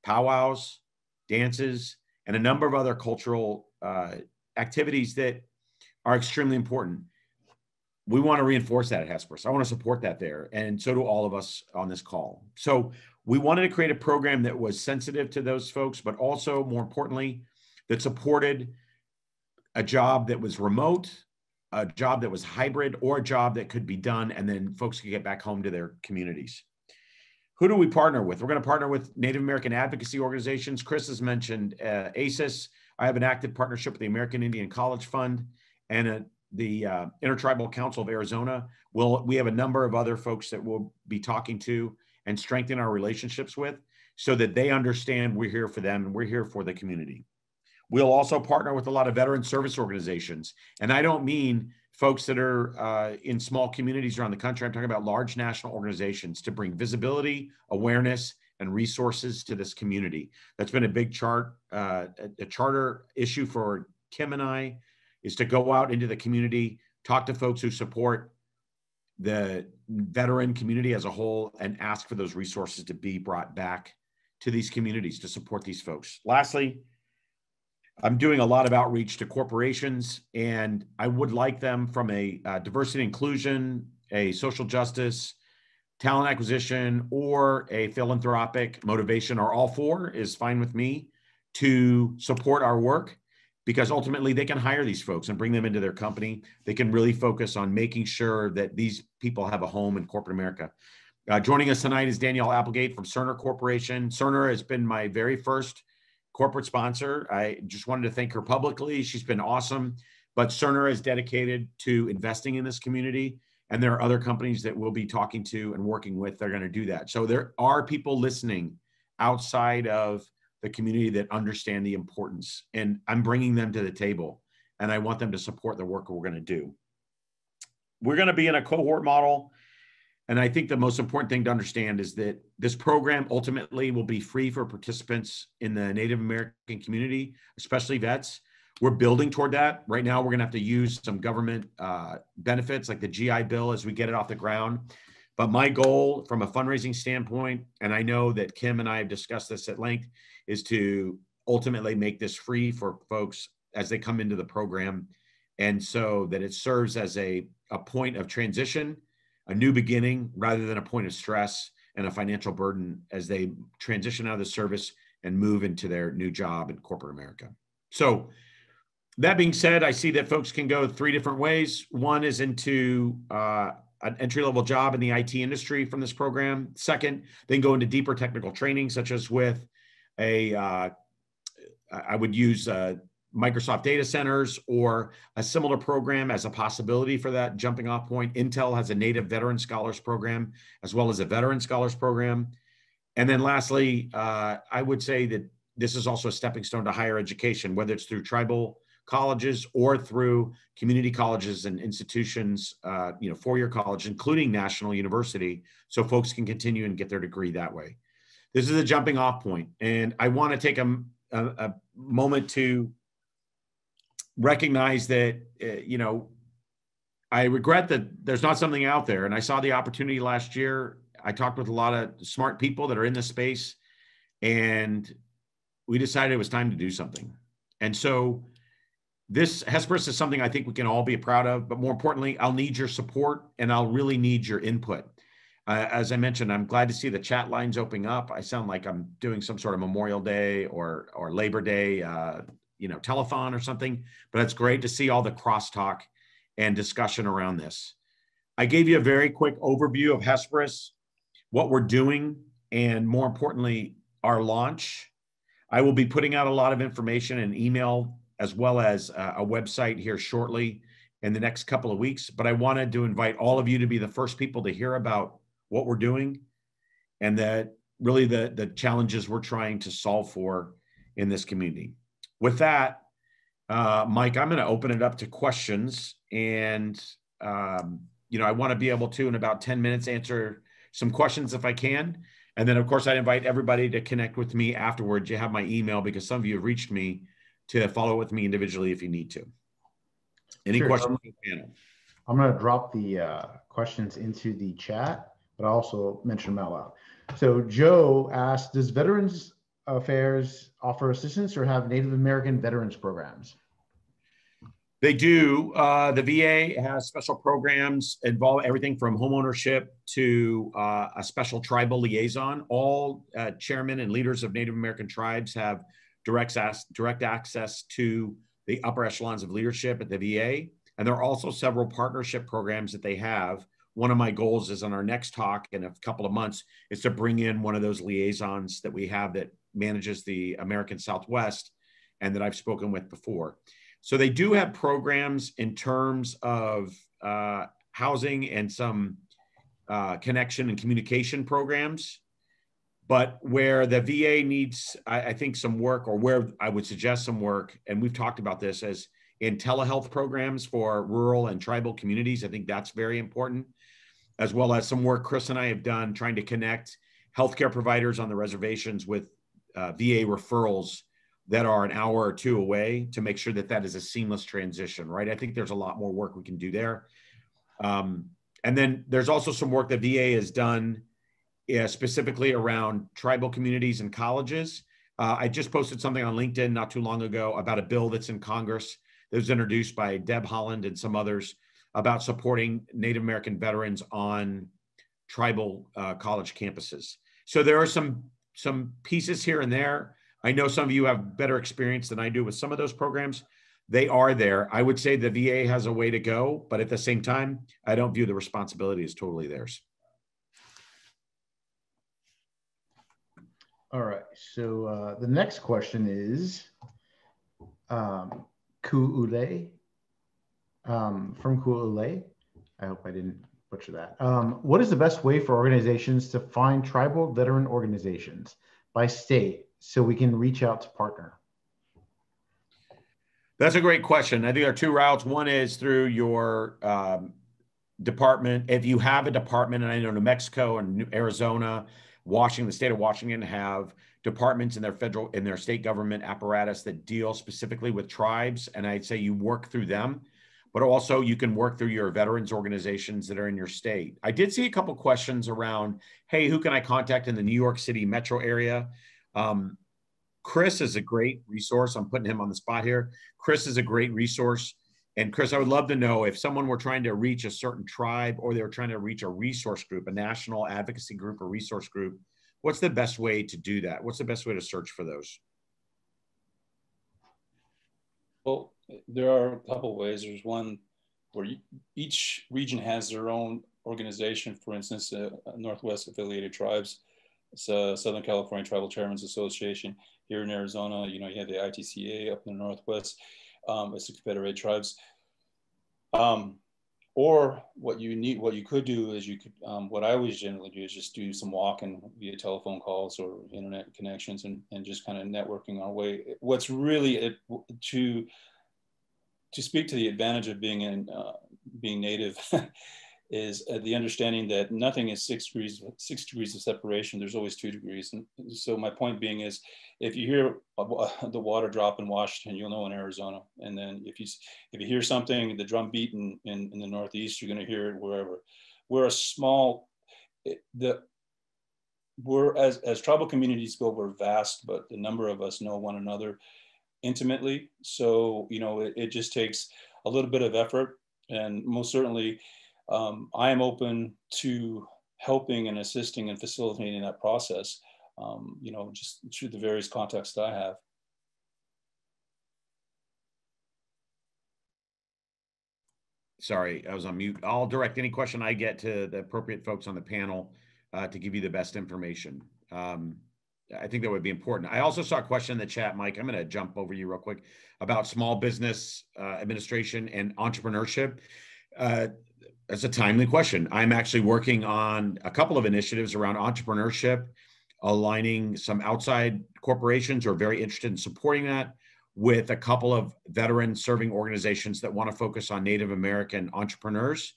powwows dances and a number of other cultural uh, activities that are extremely important we want to reinforce that at Hesperus. I want to support that there. And so do all of us on this call. So we wanted to create a program that was sensitive to those folks, but also more importantly, that supported a job that was remote, a job that was hybrid, or a job that could be done and then folks could get back home to their communities. Who do we partner with? We're going to partner with Native American advocacy organizations. Chris has mentioned uh, AISES. I have an active partnership with the American Indian College Fund and a the uh, Intertribal Council of Arizona. We'll, we have a number of other folks that we'll be talking to and strengthen our relationships with so that they understand we're here for them and we're here for the community. We'll also partner with a lot of veteran service organizations. And I don't mean folks that are uh, in small communities around the country. I'm talking about large national organizations to bring visibility, awareness, and resources to this community. That's been a big chart, uh, a, a charter issue for Kim and I is to go out into the community, talk to folks who support the veteran community as a whole, and ask for those resources to be brought back to these communities to support these folks. Lastly, I'm doing a lot of outreach to corporations, and I would like them from a uh, diversity inclusion, a social justice, talent acquisition, or a philanthropic motivation, or all four is fine with me to support our work because ultimately they can hire these folks and bring them into their company. They can really focus on making sure that these people have a home in corporate America. Uh, joining us tonight is Danielle Applegate from Cerner Corporation. Cerner has been my very first corporate sponsor. I just wanted to thank her publicly. She's been awesome. But Cerner is dedicated to investing in this community. And there are other companies that we'll be talking to and working with that are going to do that. So there are people listening outside of the community that understand the importance. And I'm bringing them to the table and I want them to support the work we're going to do. We're going to be in a cohort model. And I think the most important thing to understand is that this program ultimately will be free for participants in the Native American community, especially vets. We're building toward that. Right now, we're going to have to use some government uh, benefits like the GI Bill as we get it off the ground. But my goal from a fundraising standpoint, and I know that Kim and I have discussed this at length, is to ultimately make this free for folks as they come into the program. And so that it serves as a, a point of transition, a new beginning, rather than a point of stress and a financial burden as they transition out of the service and move into their new job in corporate America. So, that being said, I see that folks can go three different ways. One is into uh, an entry level job in the IT industry from this program. Second, then go into deeper technical training, such as with a, uh, I would use uh, Microsoft data centers or a similar program as a possibility for that jumping off point. Intel has a native veteran scholars program as well as a veteran scholars program. And then lastly, uh, I would say that this is also a stepping stone to higher education, whether it's through tribal colleges or through community colleges and institutions, uh, you know, four-year college, including National University, so folks can continue and get their degree that way. This is a jumping off point, and I want to take a, a, a moment to recognize that, uh, you know, I regret that there's not something out there, and I saw the opportunity last year. I talked with a lot of smart people that are in this space, and we decided it was time to do something. And so this Hesperus is something I think we can all be proud of, but more importantly, I'll need your support and I'll really need your input. Uh, as I mentioned, I'm glad to see the chat lines opening up. I sound like I'm doing some sort of Memorial Day or or Labor Day, uh, you know, telethon or something. But it's great to see all the crosstalk and discussion around this. I gave you a very quick overview of Hesperus, what we're doing, and more importantly, our launch. I will be putting out a lot of information and email as well as a website here shortly in the next couple of weeks. But I wanted to invite all of you to be the first people to hear about what we're doing and that really the, the challenges we're trying to solve for in this community. With that, uh, Mike, I'm going to open it up to questions. And, um, you know, I want to be able to, in about 10 minutes, answer some questions if I can. And then, of course, I invite everybody to connect with me afterwards. You have my email because some of you have reached me to follow with me individually if you need to. Any sure. questions panel? I'm going to drop the uh, questions into the chat, but I'll also mention them out loud. So Joe asked, does Veterans Affairs offer assistance or have Native American veterans programs? They do. Uh, the VA has special programs involve everything from homeownership to uh, a special tribal liaison. All uh, chairmen and leaders of Native American tribes have direct, direct access to the upper echelons of leadership at the VA. And there are also several partnership programs that they have. One of my goals is on our next talk in a couple of months is to bring in one of those liaisons that we have that manages the American Southwest and that I've spoken with before. So they do have programs in terms of uh, housing and some uh, connection and communication programs but where the VA needs, I, I, think, some work, or where I would suggest some work, and we've talked about this as in telehealth programs for rural and tribal communities. I think that's very important, as well as some work Chris and I have done trying to connect healthcare providers on the reservations with uh, VA referrals that are an hour or two away to make sure that that is a seamless transition, right? I think there's a lot more work we can do there. Um, and then there's also some work that VA has done yeah, specifically around tribal communities and colleges. Uh, I just posted something on LinkedIn not too long ago about a bill that's in Congress that was introduced by Deb Haaland and some others about supporting Native American veterans on tribal uh, college campuses. So there are some some pieces here and there. I know some of you have better experience than I do with some of those programs. They are there. I would say the VA has a way to go, but at the same time, I don't view the responsibility as totally theirs. All right. So uh, the next question is um, Kuule um, from Kuule. I hope I didn't butcher that. Um, what is the best way for organizations to find tribal veteran organizations by state so we can reach out to partner? That's a great question. I think there are two routes. One is through your um, department. If you have a department, and I know New Mexico and Arizona, Washington, the state of Washington have departments in their federal in their state government apparatus that deal specifically with tribes, and I'd say you work through them. But also, you can work through your veterans organizations that are in your state. I did see a couple questions around, hey, who can I contact in the New York City metro area? Um, Chris is a great resource. I'm putting him on the spot here. Chris is a great resource. And Chris, I would love to know if someone were trying to reach a certain tribe or they were trying to reach a resource group, a national advocacy group or resource group, what's the best way to do that? What's the best way to search for those? Well, there are a couple ways. There's one where each region has their own organization. For instance, uh, Northwest Affiliated Tribes, uh, Southern California Tribal Chairmen's Association here in Arizona. You know, you have the ITCA up in the Northwest. Um, it's the Confederate Tribes. Um, or what you need, what you could do is you could, um, what I always generally do is just do some walking via telephone calls or internet connections and, and just kind of networking our way. What's really it, to, to speak to the advantage of being in, uh, being native is uh, the understanding that nothing is six degrees six degrees of separation. There's always two degrees. And so my point being is, if you hear the water drop in Washington, you'll know in Arizona. And then if you if you hear something, the drum beat in, in, in the Northeast, you're going to hear it wherever. We're a small the we're as as tribal communities go, we're vast, but the number of us know one another intimately. So you know, it, it just takes a little bit of effort, and most certainly um, I am open to helping and assisting and facilitating that process, um, you know, just through the various contexts that I have. Sorry, I was on mute. I'll direct any question I get to the appropriate folks on the panel uh, to give you the best information. Um, I think that would be important. I also saw a question in the chat, Mike. I'm going to jump over you real quick about small business uh, administration and entrepreneurship. Uh, that's a timely question. I'm actually working on a couple of initiatives around entrepreneurship, aligning some outside corporations who are very interested in supporting that with a couple of veteran serving organizations that want to focus on Native American entrepreneurs.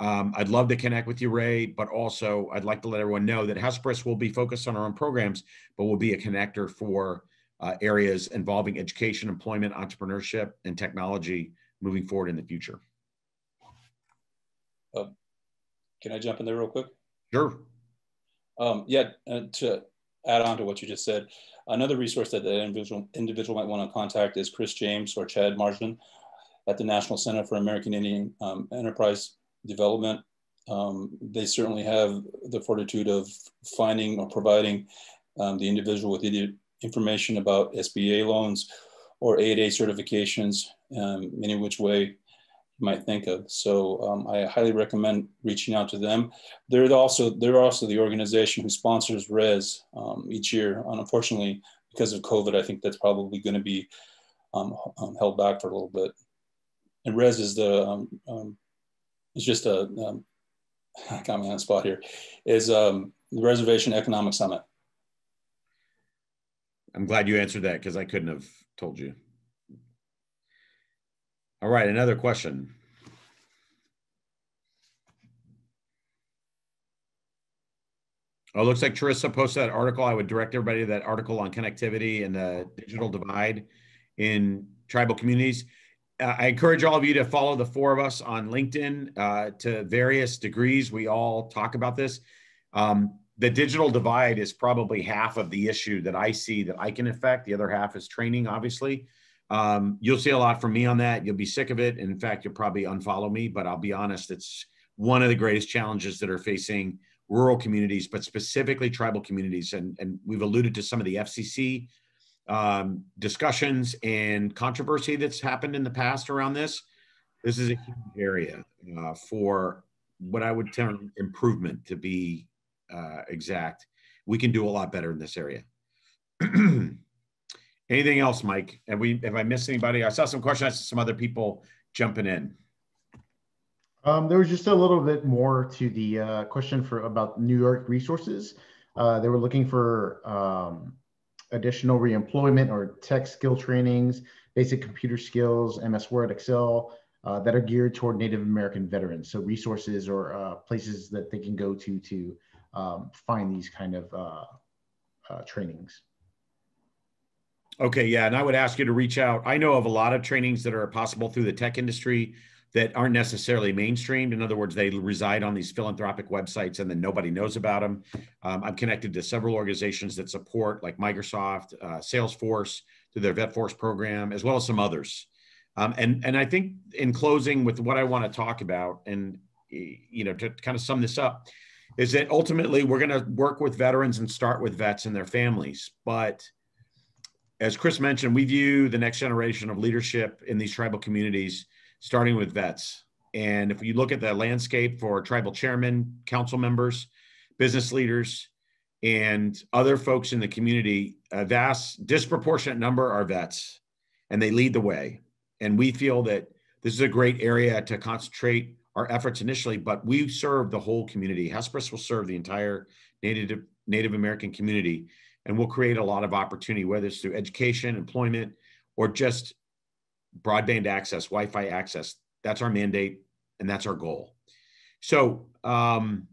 Um, I'd love to connect with you, Ray, but also I'd like to let everyone know that Hesperus will be focused on our own programs, but will be a connector for uh, areas involving education, employment, entrepreneurship, and technology moving forward in the future. Uh, can I jump in there real quick? Sure. Um, yeah, uh, to add on to what you just said, another resource that the individual, individual might want to contact is Chris James or Chad Marsden at the National Center for American Indian um, Enterprise Development. Um, they certainly have the fortitude of finding or providing um, the individual with either information about SBA loans or 8A certifications, um, any which way you might think of. So um, I highly recommend reaching out to them. They're also they're also the organization who sponsors Res um, each year. And unfortunately, because of COVID, I think that's probably going to be um, um, held back for a little bit. And Res is the um, um, it's just a um, got me on the spot here is the Reservation Economic Summit. I'm glad you answered that because I couldn't have told you. All right, another question. Oh, it looks like Teresa posted that article. I would direct everybody to that article on connectivity and the digital divide in tribal communities. Uh, I encourage all of you to follow the four of us on LinkedIn uh, to various degrees. We all talk about this. Um, the digital divide is probably half of the issue that I see that I can affect. The other half is training, obviously. Um, you'll see a lot from me on that. You'll be sick of it. In fact, you'll probably unfollow me, but I'll be honest, it's one of the greatest challenges that are facing rural communities, but specifically tribal communities. And, and we've alluded to some of the FCC um, discussions and controversy that's happened in the past around this, this is a huge area uh, for what I would term improvement to be uh, exact. We can do a lot better in this area. Anything else, Mike? Have we have I missed anybody? I saw some questions. Some other people jumping in. Um, there was just a little bit more to the uh, question for about New York resources. Uh, they were looking for um, additional reemployment or tech skill trainings, basic computer skills, MS Word, Excel, uh, that are geared toward Native American veterans. So resources or uh, places that they can go to to um, find these kind of uh, uh, trainings. Okay, yeah, and I would ask you to reach out. I know of a lot of trainings that are possible through the tech industry that aren't necessarily mainstreamed. In other words, they reside on these philanthropic websites and then nobody knows about them. Um, I'm connected to several organizations that support, like Microsoft, uh, Salesforce, through their VetForce program, as well as some others. Um, and and I think in closing with what I want to talk about, and you know, to kind of sum this up, is that ultimately we're going to work with veterans and start with vets and their families, but as Chris mentioned, we view the next generation of leadership in these tribal communities starting with vets. And if you look at the landscape for tribal chairmen, council members, business leaders, and other folks in the community, a vast disproportionate number are vets, and they lead the way. And we feel that this is a great area to concentrate our efforts initially, but we serve the whole community. Hesperus will serve the entire Native, Native American community and we'll create a lot of opportunity, whether it's through education, employment, or just broadband access, Wi-Fi access. That's our mandate, and that's our goal. So um,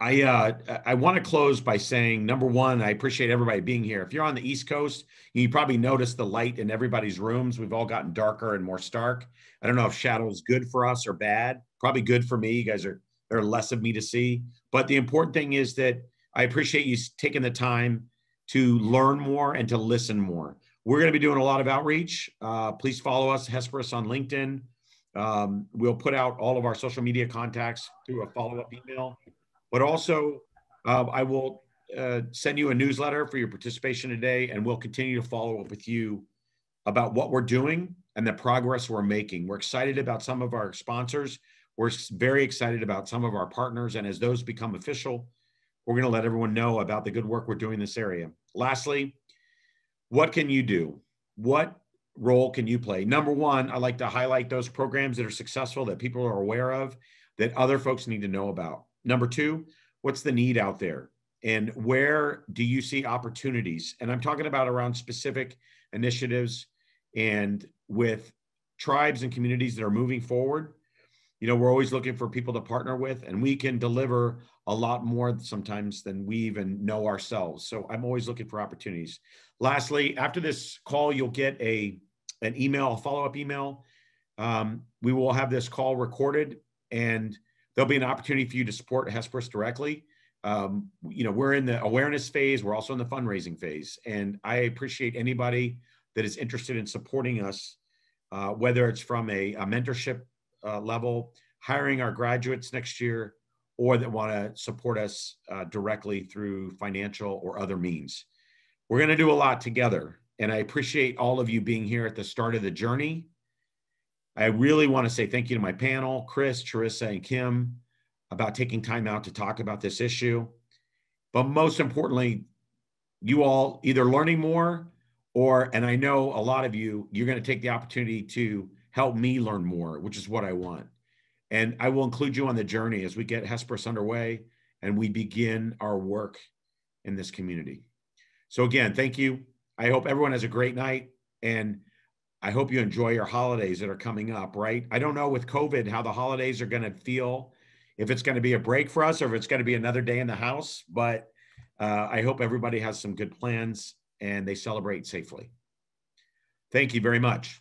I uh, I want to close by saying number one, I appreciate everybody being here. If you're on the East Coast, you probably noticed the light in everybody's rooms. We've all gotten darker and more stark. I don't know if shadow is good for us or bad. Probably good for me. You guys are there are less of me to see. But the important thing is that I appreciate you taking the time to learn more and to listen more. We're going to be doing a lot of outreach. Uh, please follow us, Hesperus, on LinkedIn. Um, we'll put out all of our social media contacts through a follow up email. But also, uh, I will uh, send you a newsletter for your participation today, and we'll continue to follow up with you about what we're doing and the progress we're making. We're excited about some of our sponsors. We're very excited about some of our partners. And as those become official, we're going to let everyone know about the good work we're doing in this area. Lastly, what can you do? What role can you play? Number one, I like to highlight those programs that are successful that people are aware of that other folks need to know about. Number two, what's the need out there? And where do you see opportunities? And I'm talking about around specific initiatives and with tribes and communities that are moving forward you know, we're always looking for people to partner with, and we can deliver a lot more sometimes than we even know ourselves. So I'm always looking for opportunities. Lastly, after this call, you'll get a an email, a follow up email. Um, we will have this call recorded, and there'll be an opportunity for you to support Hesperus directly. Um, you know, we're in the awareness phase. We're also in the fundraising phase, and I appreciate anybody that is interested in supporting us, uh, whether it's from a, a mentorship uh, level, hiring our graduates next year, or that want to support us uh, directly through financial or other means. We're going to do a lot together. And I appreciate all of you being here at the start of the journey. I really want to say thank you to my panel, Chris, Charissa, and Kim, about taking time out to talk about this issue. But most importantly, you all either learning more or, and I know a lot of you, you're going to take the opportunity to help me learn more, which is what I want. And I will include you on the journey as we get Hesperus underway and we begin our work in this community. So, again, thank you. I hope everyone has a great night and I hope you enjoy your holidays that are coming up, right? I don't know with COVID how the holidays are going to feel, if it's going to be a break for us or if it's going to be another day in the house, but uh, I hope everybody has some good plans and they celebrate safely. Thank you very much.